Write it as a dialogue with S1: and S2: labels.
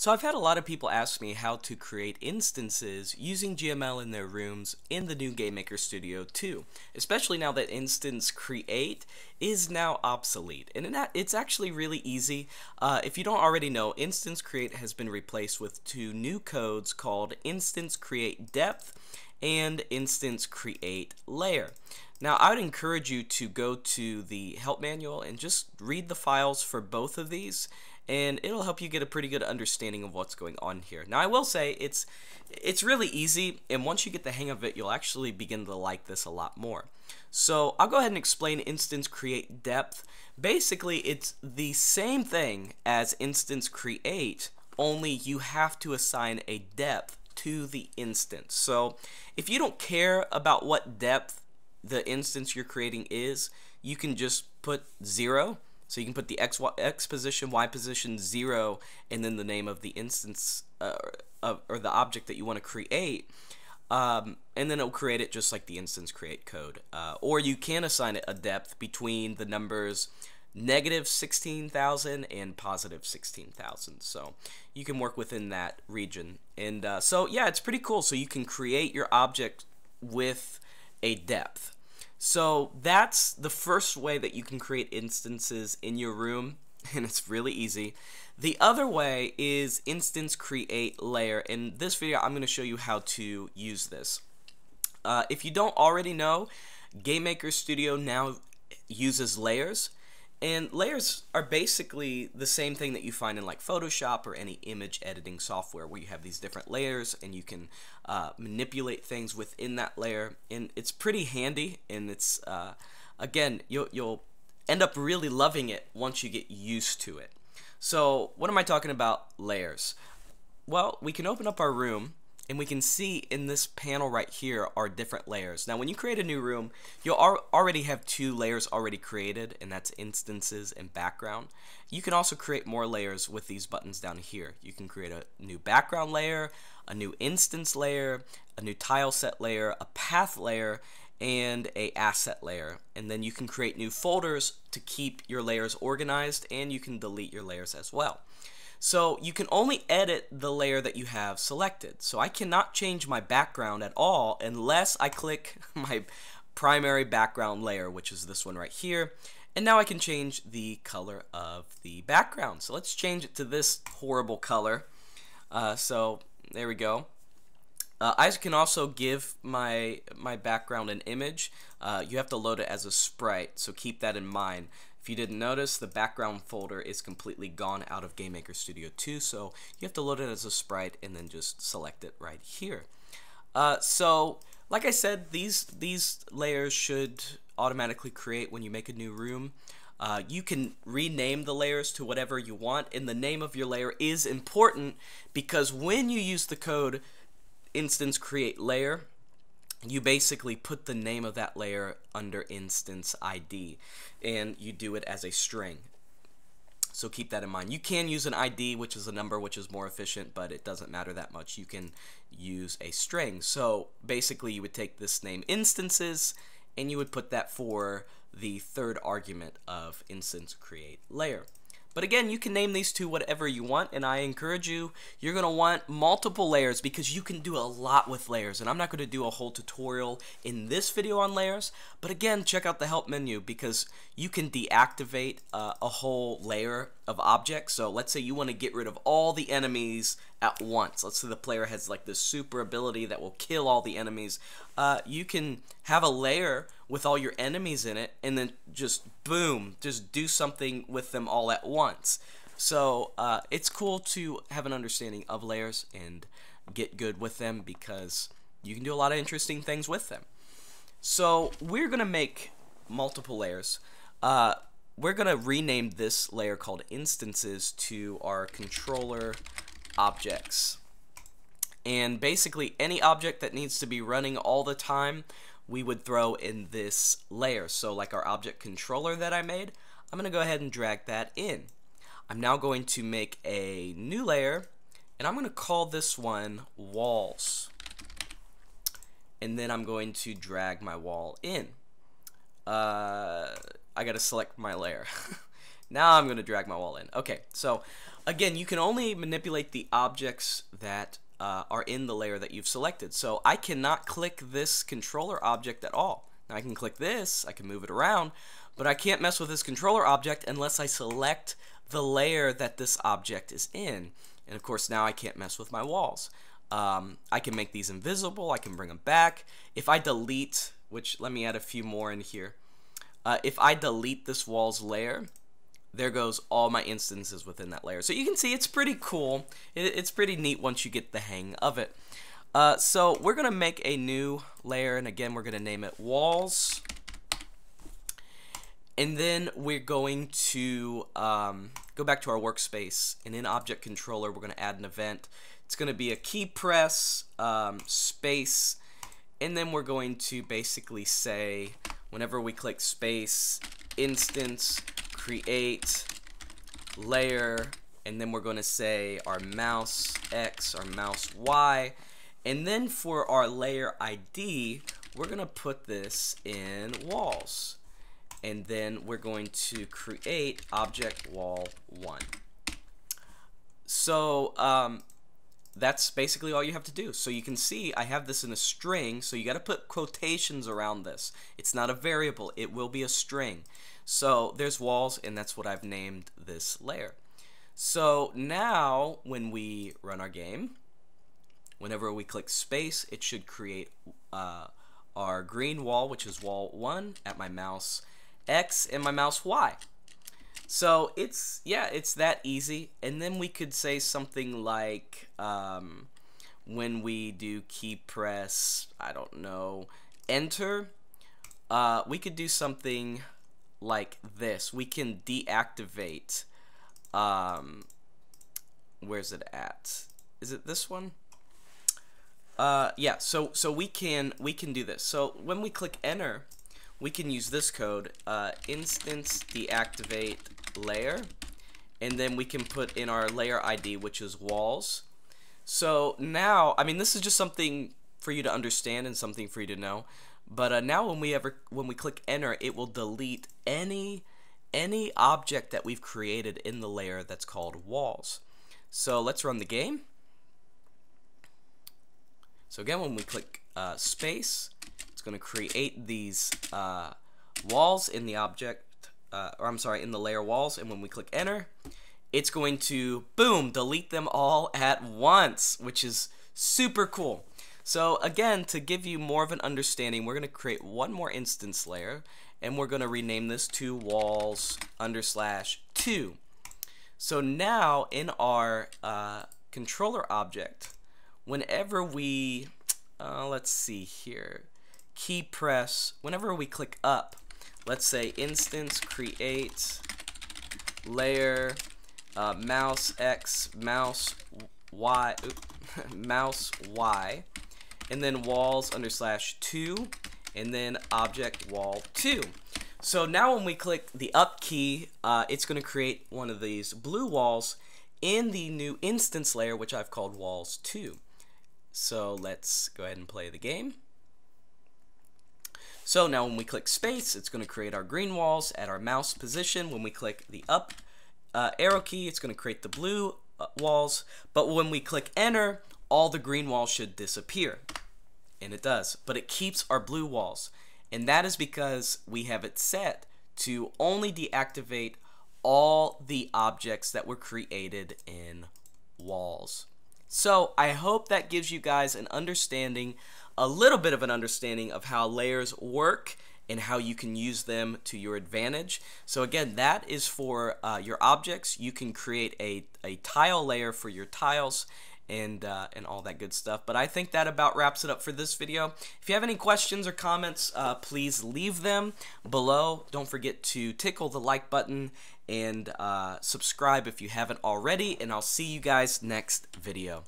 S1: So I've had a lot of people ask me how to create instances using GML in their rooms in the new GameMaker Studio 2, especially now that instance create is now obsolete. And it's actually really easy. Uh, if you don't already know, instance create has been replaced with two new codes called instance create depth and instance create layer. Now, I would encourage you to go to the help manual and just read the files for both of these and it'll help you get a pretty good understanding of what's going on here. Now I will say it's it's really easy and once you get the hang of it you'll actually begin to like this a lot more. So I'll go ahead and explain instance create depth. Basically it's the same thing as instance create only you have to assign a depth to the instance. So if you don't care about what depth the instance you're creating is, you can just put zero so you can put the x, y, x position, y position, 0, and then the name of the instance uh, of, or the object that you want to create. Um, and then it'll create it just like the instance create code. Uh, or you can assign it a depth between the numbers negative 16,000 and positive 16,000. So you can work within that region. And uh, so, yeah, it's pretty cool. So you can create your object with a depth. So that's the first way that you can create instances in your room, and it's really easy. The other way is instance create layer. In this video, I'm going to show you how to use this. Uh, if you don't already know, GameMaker Studio now uses layers. And layers are basically the same thing that you find in like Photoshop or any image editing software where you have these different layers and you can uh, manipulate things within that layer. And it's pretty handy and it's, uh, again, you'll, you'll end up really loving it once you get used to it. So what am I talking about layers? Well, we can open up our room and we can see in this panel right here are different layers. Now when you create a new room, you'll already have two layers already created and that's instances and background. You can also create more layers with these buttons down here. You can create a new background layer, a new instance layer, a new tile set layer, a path layer, and a asset layer and then you can create new folders to keep your layers organized and you can delete your layers as well. So you can only edit the layer that you have selected. So I cannot change my background at all unless I click my primary background layer, which is this one right here. And now I can change the color of the background. So let's change it to this horrible color. Uh, so there we go. Uh, I can also give my my background an image. Uh, you have to load it as a sprite, so keep that in mind. If you didn't notice, the background folder is completely gone out of GameMaker Studio 2, so you have to load it as a sprite and then just select it right here. Uh, so, like I said, these these layers should automatically create when you make a new room. Uh, you can rename the layers to whatever you want, and the name of your layer is important because when you use the code instance create layer, you basically put the name of that layer under instance ID and you do it as a string. So keep that in mind. You can use an ID, which is a number, which is more efficient, but it doesn't matter that much. You can use a string. So basically, you would take this name instances, and you would put that for the third argument of instance create layer. But again, you can name these two whatever you want, and I encourage you, you're going to want multiple layers because you can do a lot with layers. And I'm not going to do a whole tutorial in this video on layers, but again, check out the help menu because you can deactivate uh, a whole layer of objects. So let's say you want to get rid of all the enemies at once. Let's say the player has like this super ability that will kill all the enemies. Uh, you can have a layer with all your enemies in it and then just boom, just do something with them all at once. So uh, it's cool to have an understanding of layers and get good with them because you can do a lot of interesting things with them. So we're going to make multiple layers. Uh, we're going to rename this layer called instances to our controller objects. And basically any object that needs to be running all the time, we would throw in this layer. So like our object controller that I made, I'm going to go ahead and drag that in. I'm now going to make a new layer, and I'm going to call this one walls. And then I'm going to drag my wall in. Uh, I got to select my layer. Now I'm going to drag my wall in. Okay, so again, you can only manipulate the objects that uh, are in the layer that you've selected. So I cannot click this controller object at all. Now I can click this, I can move it around, but I can't mess with this controller object unless I select the layer that this object is in. And of course now I can't mess with my walls. Um, I can make these invisible, I can bring them back. If I delete, which let me add a few more in here. Uh, if I delete this walls layer, there goes all my instances within that layer. So you can see it's pretty cool. It, it's pretty neat once you get the hang of it. Uh, so we're going to make a new layer, and again, we're going to name it walls. And then we're going to um, go back to our workspace, and in Object Controller, we're going to add an event. It's going to be a key press um, space, and then we're going to basically say, whenever we click space, instance create layer and then we're going to say our mouse X, our mouse Y, and then for our layer ID, we're going to put this in walls. And then we're going to create object wall 1. So um, that's basically all you have to do. So you can see I have this in a string, so you got to put quotations around this. It's not a variable, it will be a string. So there's walls, and that's what I've named this layer. So now when we run our game, whenever we click space, it should create uh, our green wall, which is wall 1, at my mouse X and my mouse Y. So it's, yeah, it's that easy. And then we could say something like, um, when we do key press, I don't know, enter, uh, we could do something like this. We can deactivate, um, where's it at? Is it this one? Uh, yeah, so, so we can, we can do this. So when we click enter, we can use this code, uh, instance deactivate layer, and then we can put in our layer ID, which is walls. So now, I mean, this is just something for you to understand and something for you to know. But uh, now when we ever when we click enter, it will delete any any object that we've created in the layer that's called walls. So let's run the game. So again, when we click uh, space, it's going to create these uh, walls in the object, uh, or I'm sorry, in the layer walls. And when we click enter, it's going to, boom, delete them all at once, which is super cool. So again, to give you more of an understanding, we're going to create one more instance layer, and we're going to rename this to walls under slash 2. So now in our uh, controller object, whenever we, uh, let's see here, key press, whenever we click up, let's say instance create layer uh, mouse X mouse Y mouse Y and then walls under slash 2 and then object wall 2. So now when we click the up key, uh, it's going to create one of these blue walls in the new instance layer, which I've called walls 2. So let's go ahead and play the game. So now when we click space, it's going to create our green walls at our mouse position. When we click the up uh, arrow key, it's going to create the blue uh, walls. But when we click enter, all the green walls should disappear and it does, but it keeps our blue walls. And that is because we have it set to only deactivate all the objects that were created in walls. So I hope that gives you guys an understanding, a little bit of an understanding of how layers work and how you can use them to your advantage. So again, that is for uh, your objects. You can create a, a tile layer for your tiles and uh, and all that good stuff. But I think that about wraps it up for this video. If you have any questions or comments, uh, please leave them below. Don't forget to tickle the like button and uh, subscribe if you haven't already. And I'll see you guys next video.